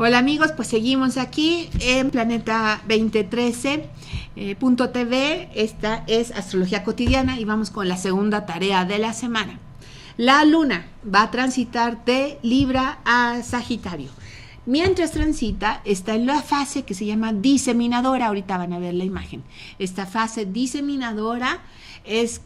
Hola amigos, pues seguimos aquí en Planeta 2013. Eh, esta es Astrología Cotidiana y vamos con la segunda tarea de la semana. La luna va a transitar de Libra a Sagitario. Mientras transita, está en la fase que se llama diseminadora. Ahorita van a ver la imagen. Esta fase diseminadora es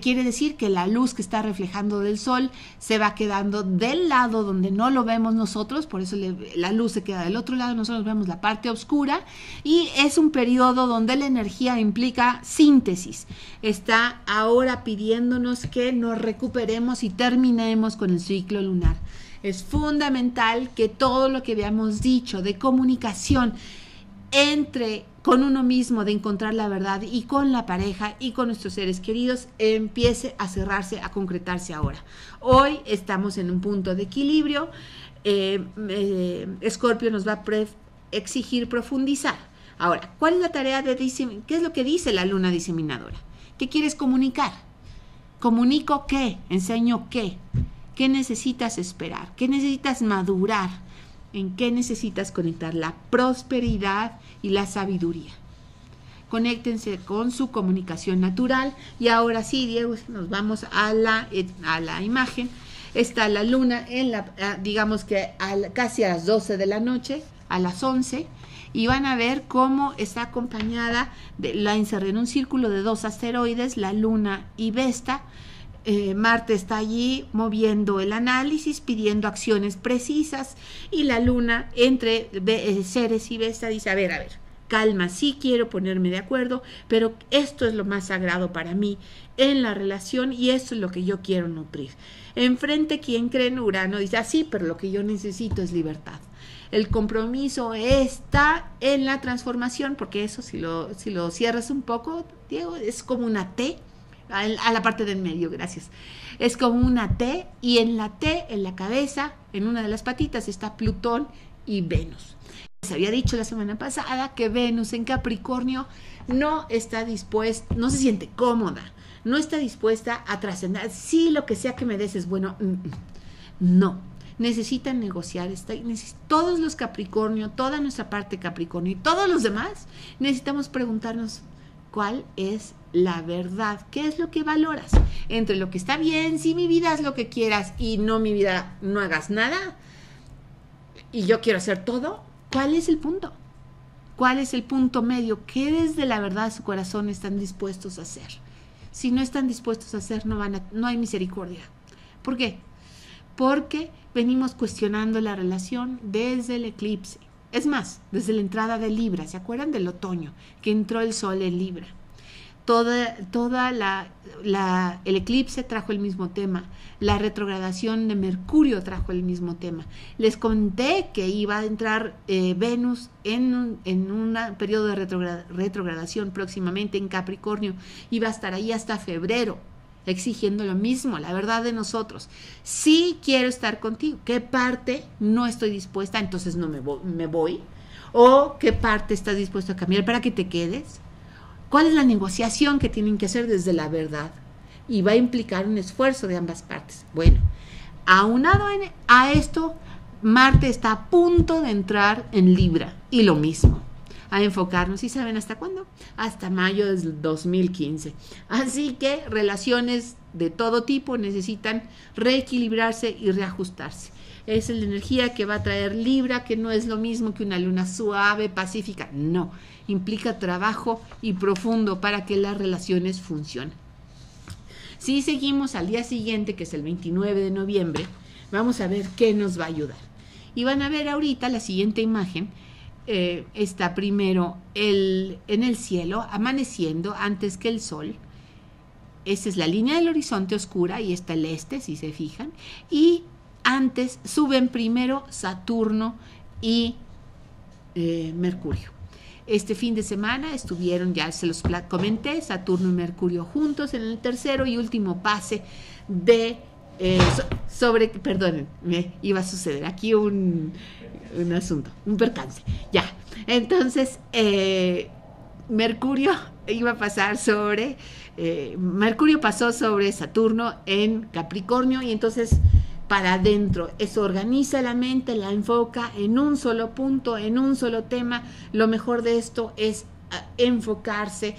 quiere decir que la luz que está reflejando del sol se va quedando del lado donde no lo vemos nosotros, por eso la luz se queda del otro lado, nosotros vemos la parte oscura y es un periodo donde la energía implica síntesis. Está ahora pidiéndonos que nos recuperemos y terminemos con el ciclo lunar. Es fundamental que todo lo que habíamos dicho de comunicación entre con uno mismo de encontrar la verdad y con la pareja y con nuestros seres queridos empiece a cerrarse, a concretarse ahora. Hoy estamos en un punto de equilibrio. Eh, eh, Escorpio nos va a exigir profundizar. Ahora, ¿cuál es la tarea de qué es lo que dice la luna diseminadora? ¿Qué quieres comunicar? ¿Comunico qué? ¿Enseño qué? ¿Qué necesitas esperar? ¿Qué necesitas madurar? ¿En qué necesitas conectar la prosperidad y la sabiduría? Conéctense con su comunicación natural. Y ahora sí, Diego, nos vamos a la, a la imagen. Está la luna en la, digamos que casi a las 12 de la noche, a las 11 y van a ver cómo está acompañada de la encerré en un círculo de dos asteroides, la Luna y Vesta, eh, Marte está allí moviendo el análisis, pidiendo acciones precisas y la luna entre eh, Ceres y Vesta dice, a ver, a ver, calma, sí quiero ponerme de acuerdo, pero esto es lo más sagrado para mí en la relación y esto es lo que yo quiero nutrir. Enfrente, quien cree en Urano dice, así, ah, pero lo que yo necesito es libertad. El compromiso está en la transformación, porque eso si lo, si lo cierras un poco, Diego, es como una T a la parte del medio, gracias. Es como una T y en la T, en la cabeza, en una de las patitas está Plutón y Venus. Se había dicho la semana pasada que Venus en Capricornio no está dispuesta, no se siente cómoda, no está dispuesta a trascender. Sí, lo que sea que me des es bueno. Mm, mm. No, necesitan negociar. todos los Capricornio, toda nuestra parte Capricornio y todos los demás, necesitamos preguntarnos cuál es la verdad. ¿Qué es lo que valoras? Entre lo que está bien, si mi vida es lo que quieras y no mi vida, no hagas nada. Y yo quiero hacer todo. ¿Cuál es el punto? ¿Cuál es el punto medio? ¿Qué desde la verdad su corazón están dispuestos a hacer? Si no están dispuestos a hacer, no, van a, no hay misericordia. ¿Por qué? Porque venimos cuestionando la relación desde el eclipse. Es más, desde la entrada de Libra, ¿se acuerdan del otoño? Que entró el sol en Libra toda, toda la, el eclipse trajo el mismo tema, la retrogradación de Mercurio trajo el mismo tema. Les conté que iba a entrar eh, Venus en un, en un periodo de retrogradación próximamente en Capricornio, iba a estar ahí hasta febrero exigiendo lo mismo, la verdad de nosotros. Sí quiero estar contigo. ¿Qué parte no estoy dispuesta? Entonces no me voy. Me voy. ¿O qué parte estás dispuesto a cambiar para que te quedes? ¿Cuál es la negociación que tienen que hacer desde la verdad? Y va a implicar un esfuerzo de ambas partes. Bueno, aunado a esto, Marte está a punto de entrar en Libra y lo mismo, a enfocarnos. ¿Y saben hasta cuándo? Hasta mayo del 2015. Así que relaciones de todo tipo necesitan reequilibrarse y reajustarse. Es la energía que va a traer Libra, que no es lo mismo que una luna suave, pacífica. No, implica trabajo y profundo para que las relaciones funcionen. Si seguimos al día siguiente, que es el 29 de noviembre, vamos a ver qué nos va a ayudar. Y van a ver ahorita la siguiente imagen. Eh, está primero el, en el cielo, amaneciendo antes que el sol. Esa es la línea del horizonte oscura y está el este, si se fijan. Y antes suben primero Saturno y eh, Mercurio. Este fin de semana estuvieron, ya se los comenté, Saturno y Mercurio juntos en el tercero y último pase de eh, sobre, perdonen, me iba a suceder aquí un, un asunto, un percance. Ya, entonces eh, Mercurio iba a pasar sobre, Mercurio pasó sobre Saturno en Capricornio y entonces para adentro. Eso organiza la mente, la enfoca en un solo punto, en un solo tema. Lo mejor de esto es ah, enfocarse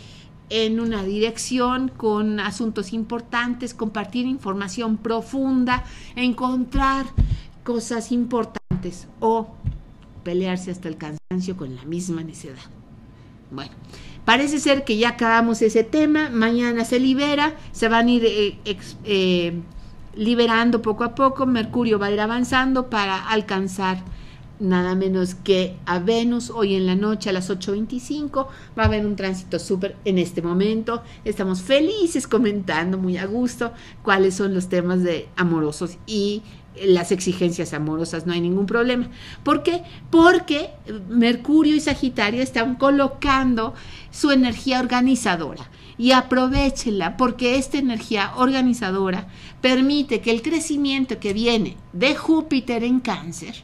en una dirección con asuntos importantes, compartir información profunda, encontrar cosas importantes o pelearse hasta el cansancio con la misma necedad. Bueno, parece ser que ya acabamos ese tema, mañana se libera, se van a ir eh, eh, liberando poco a poco, Mercurio va a ir avanzando para alcanzar nada menos que a Venus hoy en la noche a las 8.25. Va a haber un tránsito súper en este momento. Estamos felices comentando muy a gusto cuáles son los temas de amorosos y las exigencias amorosas, no hay ningún problema. ¿Por qué? Porque Mercurio y Sagitario están colocando su energía organizadora y aprovechenla porque esta energía organizadora permite que el crecimiento que viene de Júpiter en cáncer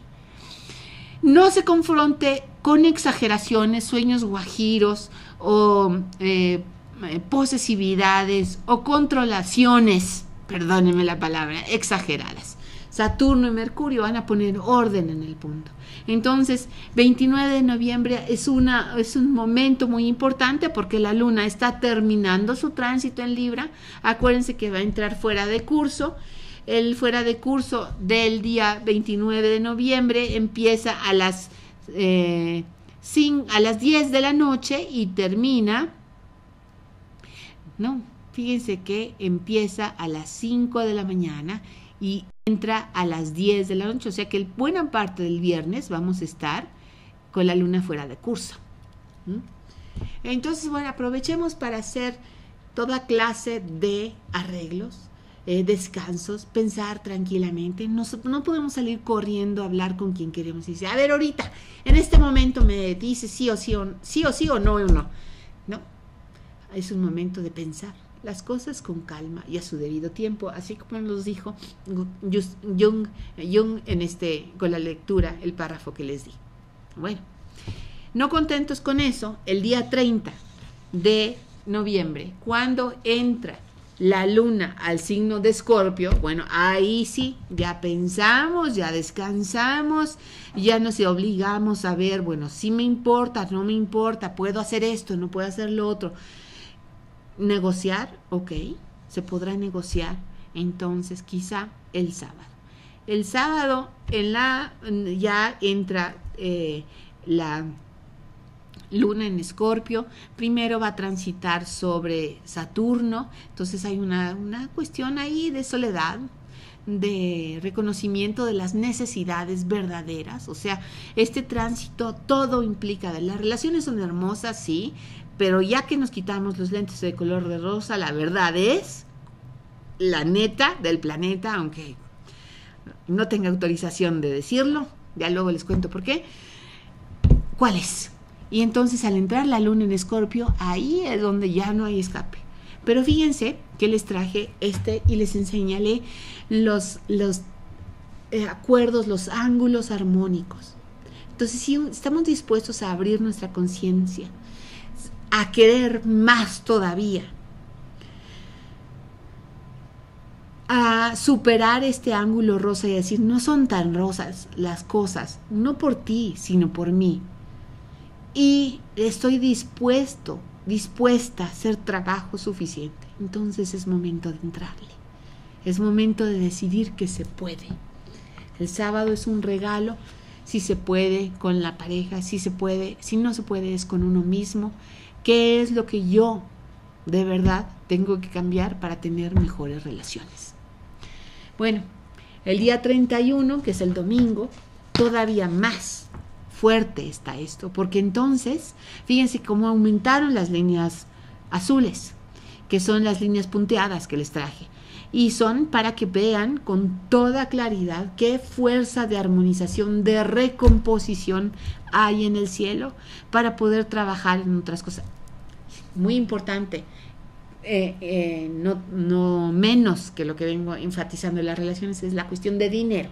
no se confronte con exageraciones, sueños guajiros o eh, posesividades o controlaciones, perdónenme la palabra, exageradas. Saturno y Mercurio van a poner orden en el punto. Entonces, 29 de noviembre es, una, es un momento muy importante porque la luna está terminando su tránsito en Libra. Acuérdense que va a entrar fuera de curso. El fuera de curso del día 29 de noviembre empieza a las, eh, a las 10 de la noche y termina, no, fíjense que empieza a las 5 de la mañana y entra a las 10 de la noche, o sea que buena parte del viernes vamos a estar con la luna fuera de curso. Entonces, bueno, aprovechemos para hacer toda clase de arreglos, eh, descansos, pensar tranquilamente. No, no, podemos salir corriendo a hablar con quien queremos y decir, a ver, ahorita, en este momento me dice sí o sí o sí o sí o no o no. No, es un momento de pensar las cosas con calma y a su debido tiempo, así como nos dijo Jung, Jung en este, con la lectura, el párrafo que les di. Bueno, no contentos con eso, el día 30 de noviembre, cuando entra la luna al signo de Escorpio, bueno, ahí sí, ya pensamos, ya descansamos, ya nos obligamos a ver, bueno, si me importa, no me importa, puedo hacer esto, no puedo hacer lo otro negociar, ok, se podrá negociar entonces quizá el sábado. El sábado en la, ya entra eh, la luna en escorpio, primero va a transitar sobre Saturno, entonces hay una, una cuestión ahí de soledad, de reconocimiento de las necesidades verdaderas, o sea, este tránsito todo implica, las relaciones son hermosas, sí, pero ya que nos quitamos los lentes de color de rosa, la verdad es la neta del planeta, aunque no tenga autorización de decirlo, ya luego les cuento por qué. ¿Cuál es? Y entonces al entrar la luna en Escorpio, ahí es donde ya no hay escape. Pero fíjense que les traje este y les enseñaré los, los eh, acuerdos, los ángulos armónicos. Entonces, si estamos dispuestos a abrir nuestra conciencia, a querer más todavía, a superar este ángulo rosa y decir, no son tan rosas las cosas, no por ti, sino por mí. Y estoy dispuesto, dispuesta a hacer trabajo suficiente. Entonces es momento de entrarle. Es momento de decidir que se puede. El sábado es un regalo, si se puede con la pareja, si se puede, si no se puede es con uno mismo ¿Qué es lo que yo de verdad tengo que cambiar para tener mejores relaciones? Bueno, el día 31, que es el domingo, todavía más fuerte está esto, porque entonces, fíjense cómo aumentaron las líneas azules, que son las líneas punteadas que les traje. Y son para que vean con toda claridad qué fuerza de armonización, de recomposición hay en el cielo para poder trabajar en otras cosas. Muy importante, eh, eh, no, no menos que lo que vengo enfatizando en las relaciones, es la cuestión de dinero.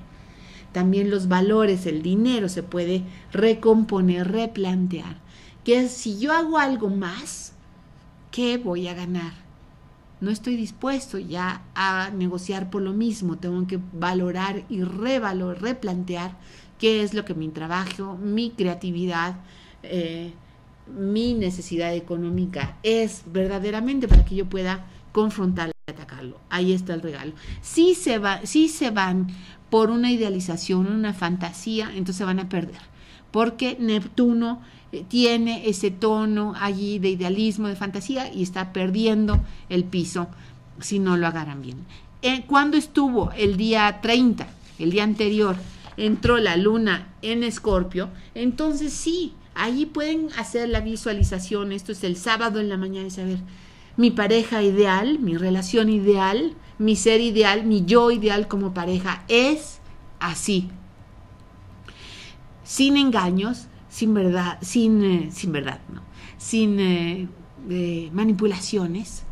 También los valores, el dinero se puede recomponer, replantear. Que si yo hago algo más, ¿qué voy a ganar? no estoy dispuesto ya a negociar por lo mismo, tengo que valorar y revalorar, replantear qué es lo que mi trabajo, mi creatividad, eh, mi necesidad económica es verdaderamente para que yo pueda confrontarlo y atacarlo. Ahí está el regalo. Si se, va, si se van por una idealización, una fantasía, entonces van a perder. Porque Neptuno eh, tiene ese tono allí de idealismo, de fantasía y está perdiendo el piso si no lo agarran bien. Eh, cuando estuvo el día 30, el día anterior, entró la luna en Escorpio, entonces sí, allí pueden hacer la visualización, esto es el sábado en la mañana y saber mi pareja ideal, mi relación ideal, mi ser ideal, mi yo ideal como pareja es así. Sin engaños, sin verdad, sin, eh, sin verdad, no, sin eh, eh, manipulaciones.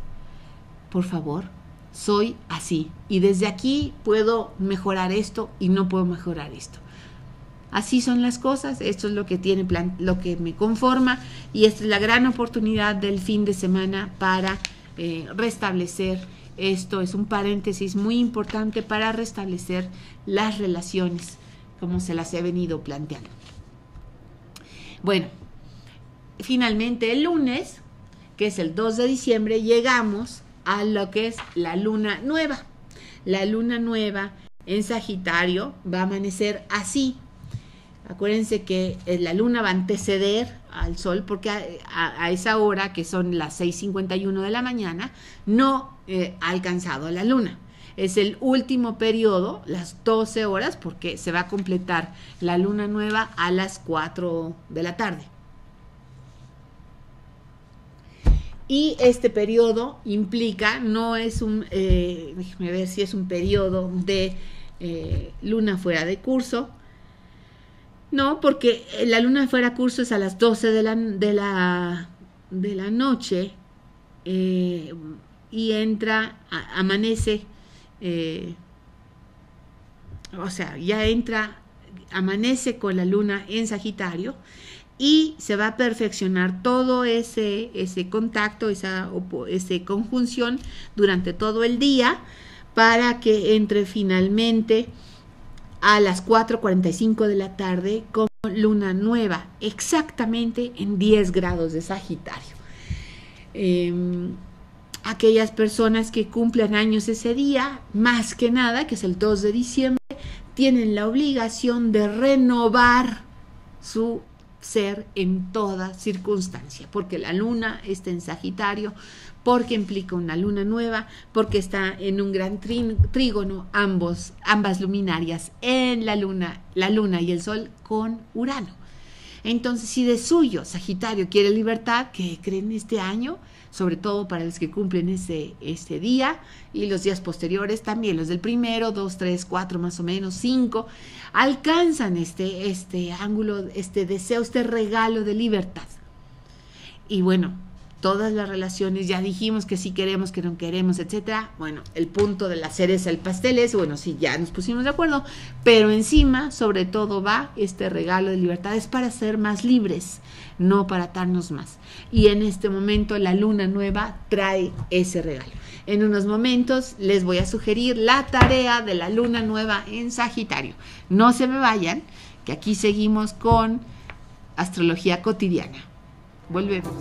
Por favor, soy así. Y desde aquí puedo mejorar esto y no puedo mejorar esto. Así son las cosas, esto es lo que tiene lo que me conforma y esta es la gran oportunidad del fin de semana para restablecer esto es un paréntesis muy importante para restablecer las relaciones como se las he venido planteando. Bueno, finalmente el lunes, que es el 2 de diciembre, llegamos a lo que es la luna nueva. La luna nueva en Sagitario va a amanecer así. Acuérdense que eh, la luna va a anteceder al sol porque a, esa hora, que son las 6.51 de la mañana, no eh, ha alcanzado la luna. Es el último periodo, las 12 horas, porque se va a completar la luna nueva a las 4 de la tarde. Y este periodo implica, no es un, eh, ver si es un periodo de eh, luna fuera de curso. No, porque la luna fuera de curso es a las 12 de la, de la, de la noche eh, y entra, amanece eh, o sea, ya entra, amanece con la luna en Sagitario y se va a perfeccionar todo ese, ese contacto, esa ese conjunción durante todo el día para que entre finalmente a las 4.45 de la tarde con luna nueva, exactamente en 10 grados de Sagitario. Em, aquellas personas que cumplan años ese día, más que nada, que es el 2 de diciembre, tienen la obligación de renovar su ser en toda circunstancia, porque la luna está en Sagitario, porque implica una luna nueva, porque está en un gran trígono ambos, ambas luminarias en la luna, la luna y el sol con Urano. Entonces, si de suyo Sagitario quiere libertad, que creen este año, sobre todo para los que cumplen ese, ese día y los días posteriores también, los del primero, dos, tres, cuatro más o menos, cinco, alcanzan este, este ángulo, este deseo, este regalo de libertad. Y bueno, todas las relaciones, ya dijimos que sí queremos, que no queremos, etcétera. Bueno, el punto de la cereza el pastel es, bueno, sí, ya nos pusimos de acuerdo, pero encima, sobre todo, va este regalo de libertad, es para ser más libres, no para atarnos más. Y en este momento la luna nueva trae ese regalo. En unos momentos les voy a sugerir la tarea de la luna nueva en Sagitario. No se me vayan, que aquí seguimos con astrología cotidiana. Volvemos.